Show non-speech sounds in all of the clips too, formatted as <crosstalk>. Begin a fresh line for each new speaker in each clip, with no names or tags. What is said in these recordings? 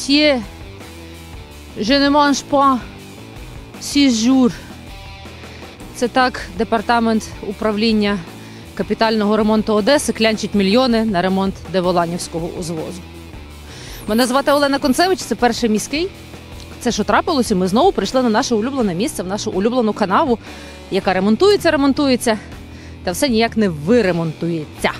Monsieur, je ne mange pas six jours. Це так департамент управління капітального ремонту Одеси клянчить мільйони на ремонт Деволанівського узвозу. Мене звати Олена Концевич, це перший міський. Це що трапилося? Ми знову прийшли на наше улюблене місце, в нашу улюблену канаву, яка ремонтується, ремонтується, та все ніяк не виремонтується.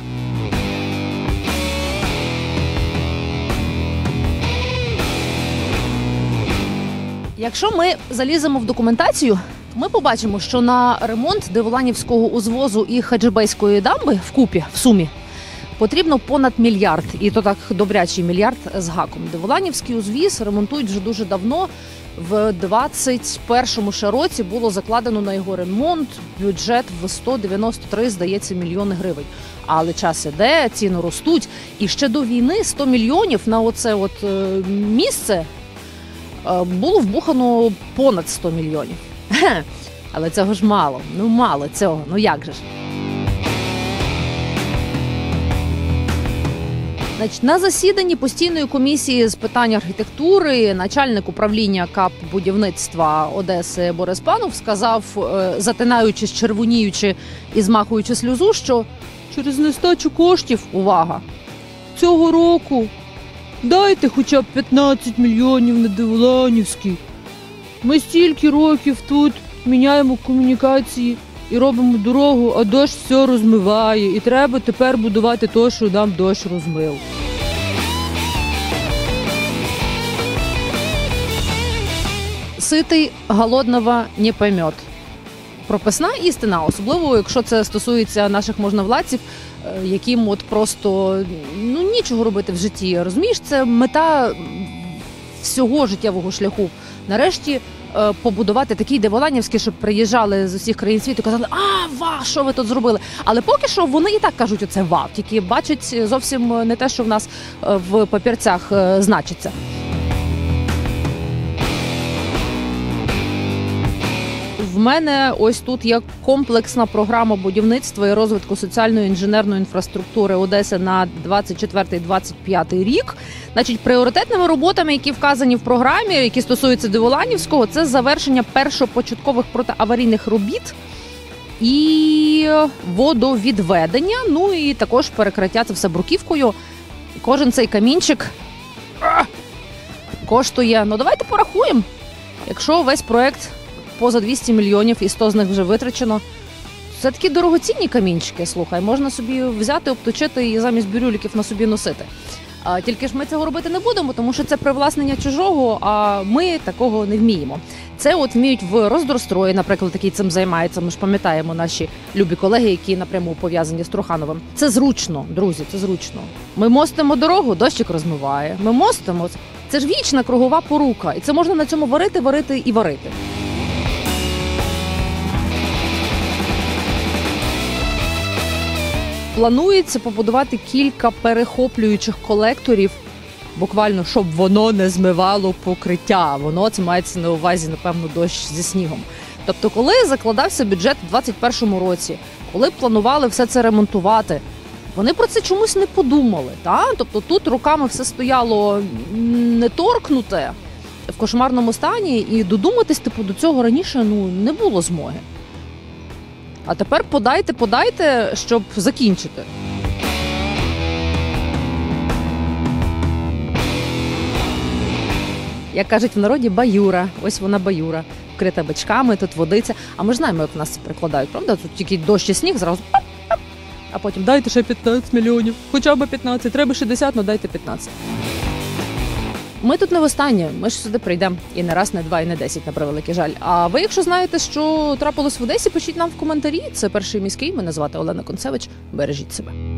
Якщо ми заліземо в документацію, ми побачимо, що на ремонт Деволанівського узвозу і Хаджибейської дамби в купі в сумі потрібно понад мільярд, і то так добрячий мільярд з гаком. Деволанівський узвіз ремонтують вже дуже давно. В 21-му ще році було закладено на його ремонт бюджет в 193, здається, мільйони гривень. Але час іде, ціни ростуть. І ще до війни 100 мільйонів на оце от е, місце було вбухано понад 100 мільйонів. <laughs> Але цього ж мало. Ну мало цього. Ну як же ж? Значить, на засіданні постійної комісії з питань архітектури начальник управління КАП будівництва Одеси Борис Панов сказав, е, затинаючись, червоніючи і змахуючи сльозу, що через нестачу коштів увага цього року дайте хоча б 15 мільйонів на Деволанівський. Ми стільки років тут міняємо комунікації і робимо дорогу, а дощ все розмиває. І треба тепер будувати те, що нам дощ розмив. Ситий голодного не поймет. Прописна істина, особливо якщо це стосується наших можновладців, е, яким от просто ну нічого робити в житті. Розумієш, це мета всього життєвого шляху. Нарешті е, побудувати такий Деволанівський, щоб приїжджали з усіх країн світу, казали, а ва, що ви тут зробили? Але поки що вони і так кажуть, оце вау, тільки бачать зовсім не те, що в нас е, в папірцях значиться. Мене ось тут є комплексна програма будівництва і розвитку соціальної інженерної інфраструктури Одеси на 24-25 рік. Значить, пріоритетними роботами, які вказані в програмі, які стосуються Диволанівського, це завершення першопочаткових протиаварійних робіт і водовідведення. Ну і також перекриття це все бруківкою. Кожен цей камінчик коштує. Ну давайте порахуємо. Якщо весь проект поза 200 мільйонів і 100 з них вже витрачено. Це такі дорогоцінні камінчики, слухай, можна собі взяти, обточити і замість бюрюліків на собі носити. А, тільки ж ми цього робити не будемо, тому що це привласнення чужого, а ми такого не вміємо. Це от вміють в роздорстрої, наприклад, який цим займається. Ми ж пам'ятаємо наші любі колеги, які напряму пов'язані з Трухановим. Це зручно, друзі, це зручно. Ми мостимо дорогу, дощик розмиває. Ми мостимо. Це ж вічна кругова порука, і це можна на цьому варити, варити і варити. Планується побудувати кілька перехоплюючих колекторів, буквально щоб воно не змивало покриття. Воно це мається на увазі, напевно, дощ зі снігом. Тобто, коли закладався бюджет у 2021 році, коли планували все це ремонтувати, вони про це чомусь не подумали. Та? Тобто тут руками все стояло не торкнуте в кошмарному стані, і додуматись типу до цього раніше ну не було змоги. А тепер подайте, подайте, щоб закінчити. Як кажуть в народі, баюра. Ось вона баюра, вкрита бачками, тут водиться. А ми ж знаємо, як в нас прикладають, правда? Тут тільки дощ і сніг, зразу. А потім дайте ще 15 мільйонів. Хоча б 15, треба 60, ну дайте 15. Ми тут не востаннє, ми ж сюди прийдемо і не раз, не два, і не десять, на превеликий жаль. А ви, якщо знаєте, що трапилось в Одесі, пишіть нам в коментарі. Це перший міський. Мене звати Олена Концевич. Бережіть себе.